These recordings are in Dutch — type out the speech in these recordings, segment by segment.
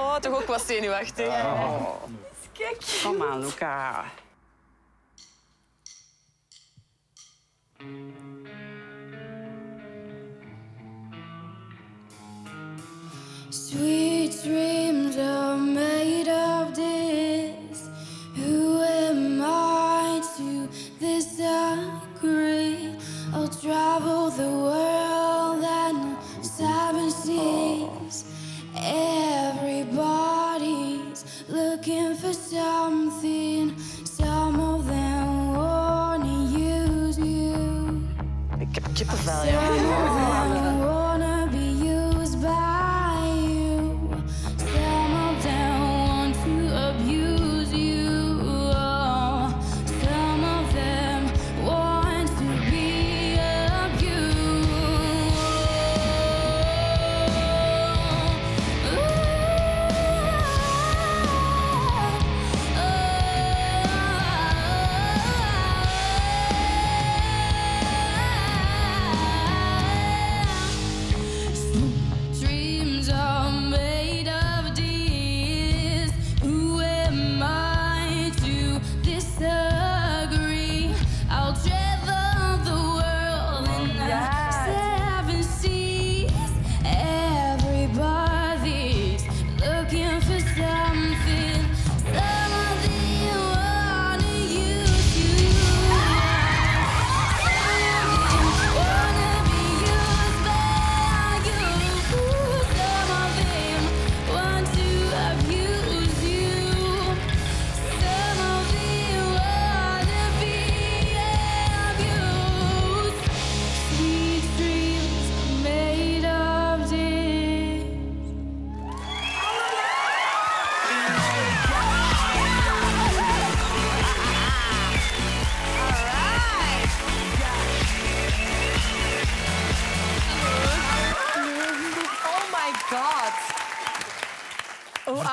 Oh, toch ook wat zenuwachtig. Kom aan, Luca. Sweet dreams are made of this. Who am I to disagree? I'll travel the world looking for something. Some of them wanna use you. Ik heb kippenvel, hmm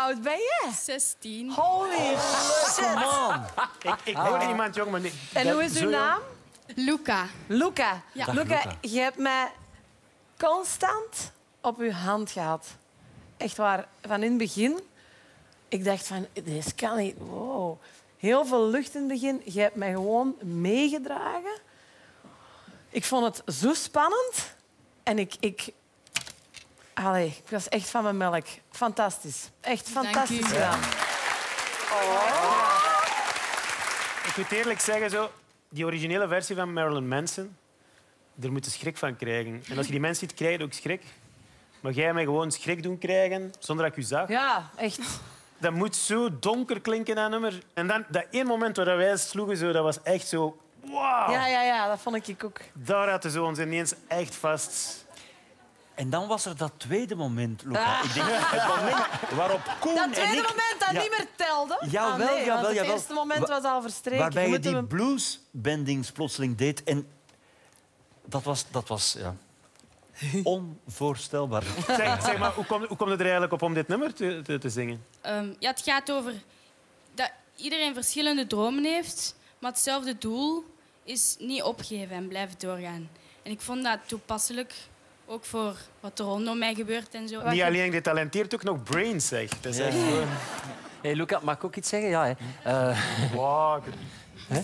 oud ben je? 16. Holy shit. Ik, ik hoorde iemand, jongen, maar... nee, En hoe is uw jong. naam? Luca. Luca. Ja. Dag, Luca, Luca. je hebt mij constant op je hand gehad. Echt waar. Van in het begin. Ik dacht van, dit kan niet. Wow. Heel veel lucht in het begin. Je hebt mij gewoon meegedragen. Ik vond het zo spannend. En ik... ik Allee, ik was echt van mijn melk. Fantastisch. Echt fantastisch gedaan. Ik moet eerlijk zeggen, zo, die originele versie van Marilyn Manson, daar moet je schrik van krijgen. En als je die mensen ziet, krijg je ook schrik. Maar jij mij gewoon schrik doen krijgen, zonder dat ik u zag. Ja, echt. Dat moet zo donker klinken, dat nummer. En dan, dat één moment waar wij sloegen, zo, dat was echt zo... Wauw! Ja, ja, ja, dat vond ik ook. Daar hadden ze ons ineens echt vast. En dan was er dat tweede moment, Luca. Ik denk, het moment waarop Koen Dat en tweede ik... moment dat Ja. niet meer telde. Jawel, Ah, nee, jawel, want het jawel. eerste moment Wa- was al verstreken. Waarbij je die we- bluesbendings plotseling deed. En dat was, dat was ja, onvoorstelbaar. Zeg, zeg maar, hoe kom, hoe kom je er eigenlijk op om dit nummer te, te, te zingen? Ehm, ja, het gaat over dat iedereen verschillende dromen heeft, maar hetzelfde doel is niet opgeven en blijven doorgaan. En ik vond dat toepasselijk, ook voor wat er rondom mij gebeurt en zo. Niet alleen getalenteerd, ook nog brains, zeg. Dat is echt Ja. gewoon... Hey, Luca, mag ik ook iets zeggen? Ja, hè. Eh, Wow.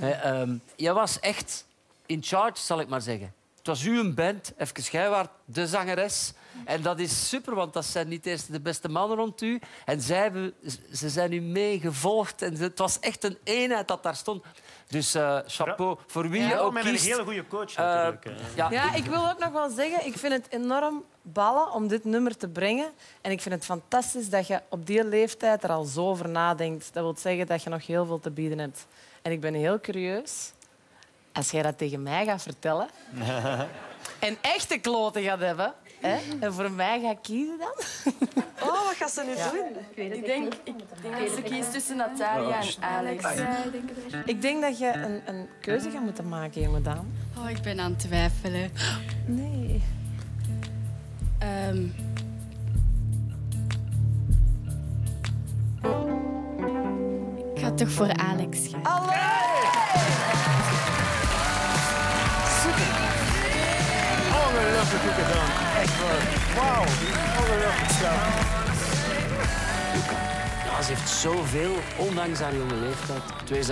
hè, ehm, jij was echt in charge, zal ik maar zeggen. Het was u een band, even jij waart de zangeres. En dat is super, want dat zijn niet eerst de beste mannen rond u. En zij hebben, ze zijn u meegevolgd. En het was echt een eenheid dat daar stond. Dus eh, chapeau voor wie je ook met een kiest. hele goede coach Eh, natuurlijk. hè. ja, Ja, ik wil ook nog wel zeggen, ik vind het enorm ballen om dit nummer te brengen. En ik vind het fantastisch dat je op die leeftijd er al zo over nadenkt. Dat wil zeggen dat je nog heel veel te bieden hebt. En ik ben heel curieus. Als jij dat tegen mij gaat vertellen en echte kloten gaat hebben hè, en voor mij gaat kiezen dan... Oh, wat gaat ze nu doen? Ik denk, ik denk dat ze kiest tussen Natalia en Alex. Ik denk dat je een, een keuze gaat moeten maken, jonge dame. Oh, ik ben aan het twijfelen. Nee. Ehm. Ik ga toch voor Alex gaan. gedaan. Echt Ja, ze heeft zoveel, ondanks haar jonge leeftijd. Twee